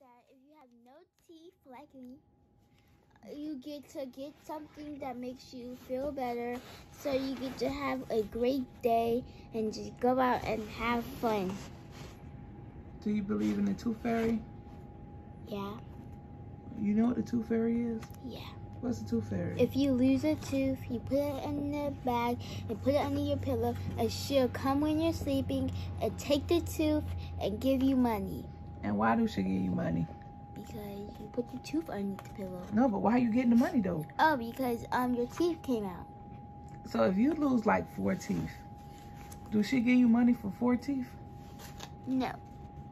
that if you have no teeth like me, you get to get something that makes you feel better. So you get to have a great day and just go out and have fun. Do you believe in the tooth fairy? Yeah, You know what the tooth fairy is? yeah. What's the tooth fairy? If you lose a tooth, you put it in the bag and put it under your pillow, and she'll come when you're sleeping and take the tooth and give you money and why do she give you money? because you put your tooth under the pillow. No, but why are you getting the money though? Oh, because um your teeth came out. So if you lose like four teeth, do she give you money for four teeth? No.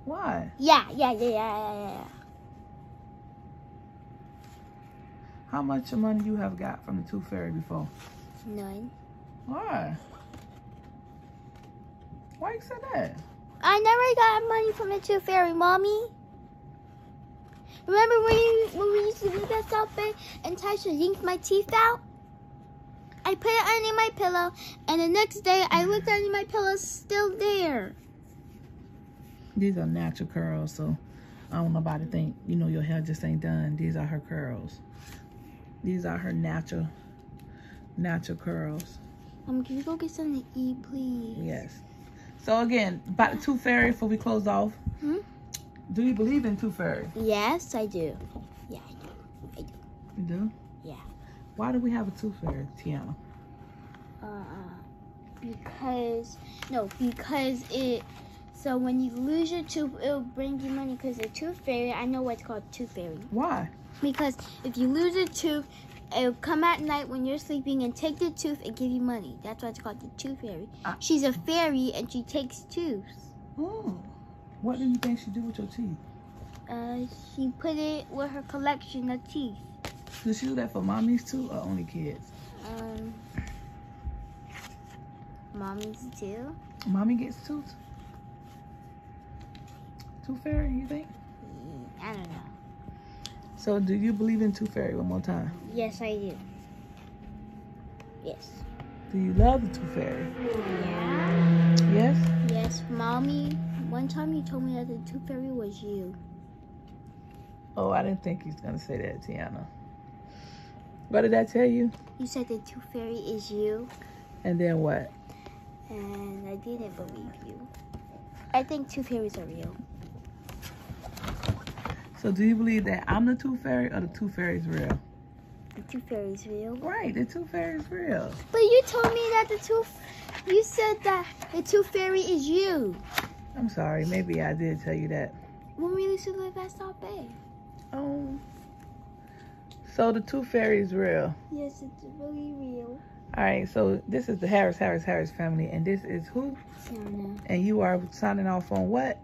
Why? Yeah, yeah, yeah, yeah, yeah, yeah. How much money you have got from the tooth fairy before? None. Why? Why you say that? I never got money from the tooth fairy, mommy. Remember when you, when we used to do that Bay and Tasha yanked my teeth out? I put it under my pillow, and the next day I looked under my pillow, still there. These are natural curls, so I don't know about to think, you know, your hair just ain't done. These are her curls. These are her natural, natural curls. Um, can you go get something to eat, please? Yes. So again, about the tooth fairy before we close off. Hmm? Do you believe in tooth fairy? Yes, I do. Yeah, I do. You do? Yeah. Why do we have a tooth fairy, Tiana? Uh, because no, because it. So when you lose your tooth, it'll bring you money. Because the tooth fairy, I know what's called tooth fairy. Why? Because if you lose a tooth, it'll come at night when you're sleeping and take the tooth and give you money. That's why it's called the tooth fairy. Ah. She's a fairy and she takes tooths. Hmm. What do you think she do with your teeth? Uh, she put it with her collection of teeth. Does she do that for mommies too, or only kids? Um, mommy's too. Mommy gets tooth. Tooth fairy, you think? Mm, I don't know. So, do you believe in tooth fairy? One more time. Yes, I do. Yes. Do you love the tooth fairy? Yeah. Yes. Yes, mommy. One time you told me that the tooth fairy was you. Oh, I didn't think he's gonna say that, Tiana. What did I tell you? You said the tooth fairy is you, And then what? and I didn't believe you. I think tooth fairies are real. So, do you believe that I'm the tooth fairy or the tooth fairy's real? The tooth fairy is real. Right, the tooth fairy's real. But you told me that the tooth. You said that the tooth fairy is you. I'm sorry, maybe I did tell you that. When we used to live at South Bay. Oh. So the tooth fairy is real. Yes, it's really real. All right, so this is the Harris, Harris, Harris family, and this is who? Tiana. And you are signing off on what?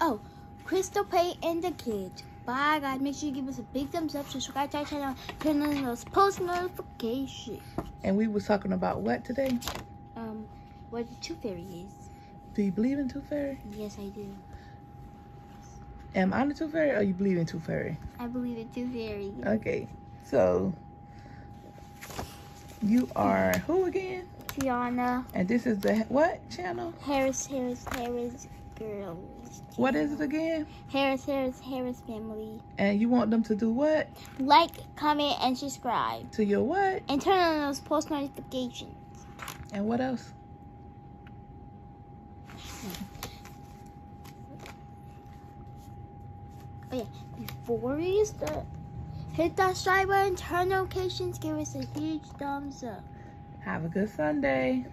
Oh, Krystal Pate and the kids. Bye, guys. Make sure you give us a big thumbs up, subscribe to our channel, turn on those post notifications. And we was talking about what today? Um, what the tooth fairy is. Do you believe in tooth fairy? Yes, I do. Am I the tooth fairy or you believe in tooth fairy? I believe in tooth fairy. Okay, so you are who again? Tiana, And this is the what channel? Harris, Harris, Harris, girls. What is it again? Harris, Harris, Harris family. And you want them to do what? Like, comment, and subscribe. To your what? And turn on those post notifications. And what else? Oh, yeah. Before we start, hit that subscribe button, turn notifications, give us a huge thumbs up. Have a good Sunday.